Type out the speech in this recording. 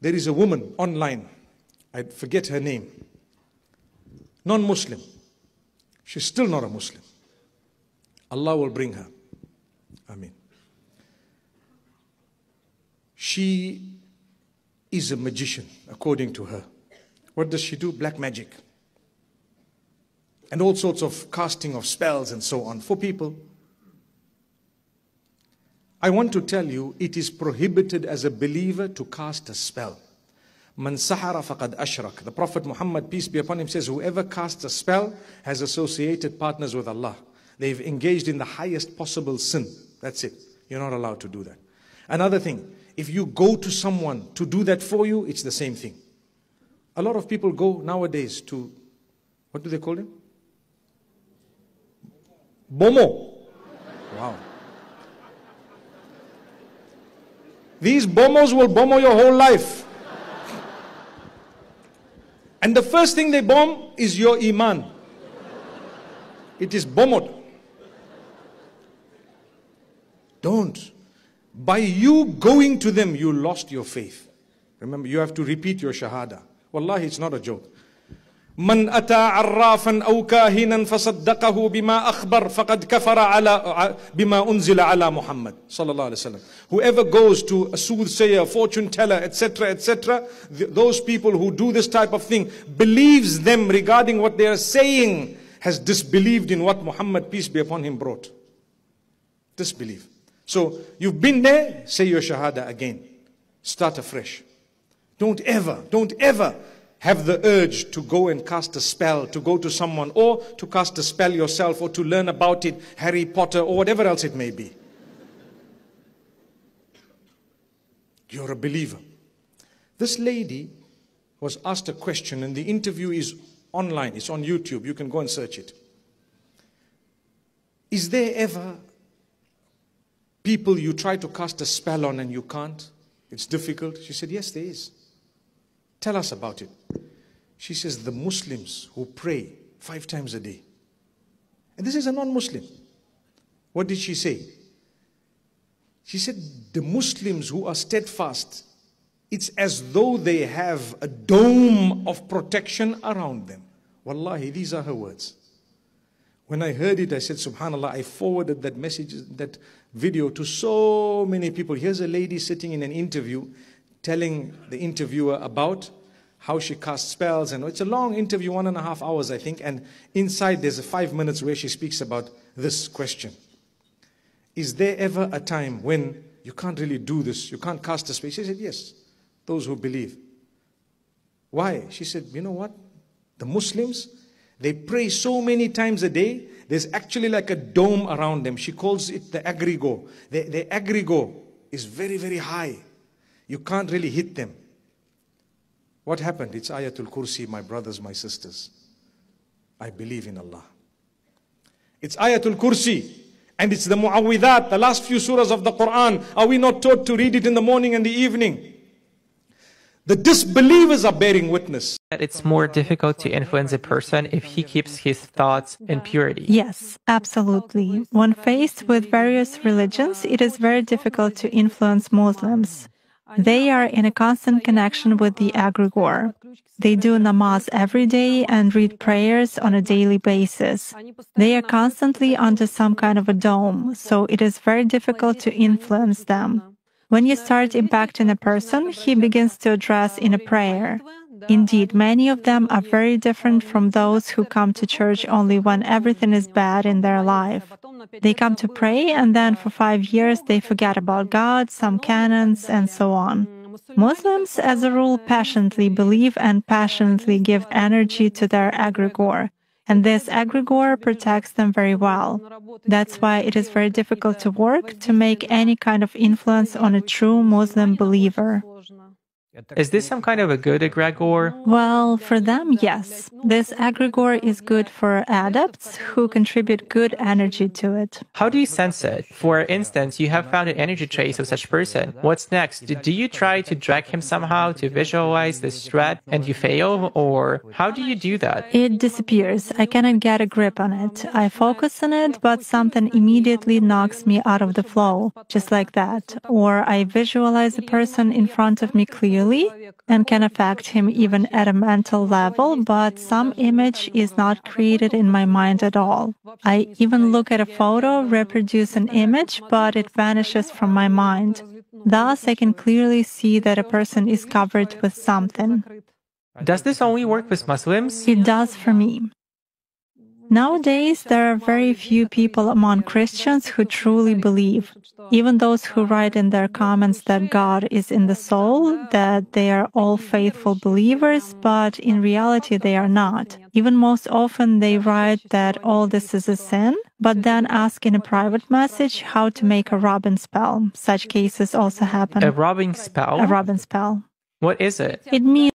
There is a woman online, I forget her name, non Muslim. She's still not a Muslim. Allah will bring her. Amen. She is a magician, according to her. What does she do? Black magic. And all sorts of casting of spells and so on for people. I want to tell you, it is prohibited as a believer to cast a spell. Man sahara faqad ashrak. The Prophet Muhammad, peace be upon him, says, whoever casts a spell has associated partners with Allah. They've engaged in the highest possible sin. That's it. You're not allowed to do that. Another thing, if you go to someone to do that for you, it's the same thing. A lot of people go nowadays to, what do they call him? Bomo. Wow. These bomos will bomo your whole life. And the first thing they bomb is your iman. It is bombed. Don't. By you going to them, you lost your faith. Remember, you have to repeat your shahada. Wallahi, it's not a joke. من أتى عرافا أو كاهنا فصدقه بما أخبر فقد كفر على بما أنزل على محمد صلى الله عليه وسلم Whoever goes to a soothsayer, fortune teller, etc., etc., those people who do this type of thing, believes them regarding what they are saying, has disbelieved in what Muhammad, peace be upon him, brought. Disbelieve. So you've been there, say your shahada again. Start afresh. Don't ever, don't ever have the urge to go and cast a spell, to go to someone, or to cast a spell yourself, or to learn about it, Harry Potter, or whatever else it may be. You're a believer. This lady was asked a question, and the interview is online, it's on YouTube. You can go and search it. Is there ever people you try to cast a spell on and you can't? It's difficult. She said, Yes, there is. Tell us about it. She says, The Muslims who pray five times a day. And this is a non Muslim. What did she say? She said, The Muslims who are steadfast, it's as though they have a dome of protection around them. Wallahi, these are her words. When I heard it, I said, Subhanallah, I forwarded that message, that video to so many people. Here's a lady sitting in an interview telling the interviewer about how she casts spells. And it's a long interview, one and a half hours, I think. And inside, there's a five minutes where she speaks about this question Is there ever a time when you can't really do this? You can't cast a spell? She said, Yes, those who believe. Why? She said, You know what? The Muslims, they pray so many times a day, there's actually like a dome around them. She calls it the agrigo. The, the agrigo is very, very high. You can't really hit them. What happened? It's Ayatul Kursi, my brothers, my sisters. I believe in Allah. It's Ayatul Kursi. And it's the Mu'awwidat, the last few surahs of the Quran. Are we not taught to read it in the morning and the evening? The disbelievers are bearing witness. It's more difficult to influence a person if he keeps his thoughts in purity. Yes, absolutely. When faced with various religions, it is very difficult to influence Muslims. They are in a constant connection with the egregore. They do namaz every day and read prayers on a daily basis. They are constantly under some kind of a dome, so it is very difficult to influence them. When you start impacting a person, he begins to address in a prayer. Indeed, many of them are very different from those who come to church only when everything is bad in their life. They come to pray and then for five years they forget about God, some canons, and so on. Muslims, as a rule, passionately believe and passionately give energy to their egregore and this egregore protects them very well. That's why it is very difficult to work to make any kind of influence on a true Muslim believer. Is this some kind of a good egregore? Well, for them, yes. This egregore is good for adepts who contribute good energy to it. How do you sense it? For instance, you have found an energy trace of such person. What's next? Do you try to drag him somehow to visualize this threat and you fail? Or how do you do that? It disappears. I cannot get a grip on it. I focus on it, but something immediately knocks me out of the flow, just like that. Or I visualize a person in front of me clearly freely and can affect him even at a mental level, but some image is not created in my mind at all. I even look at a photo, reproduce an image, but it vanishes from my mind. Thus, I can clearly see that a person is covered with something. Does this only work with Muslims? It does for me. Nowadays, there are very few people among Christians who truly believe. Even those who write in their comments that God is in the soul, that they are all faithful believers, but in reality they are not. Even most often they write that all this is a sin, but then ask in a private message how to make a rubbing spell. Such cases also happen. A rubbing spell? A rubbing spell. What is it? It means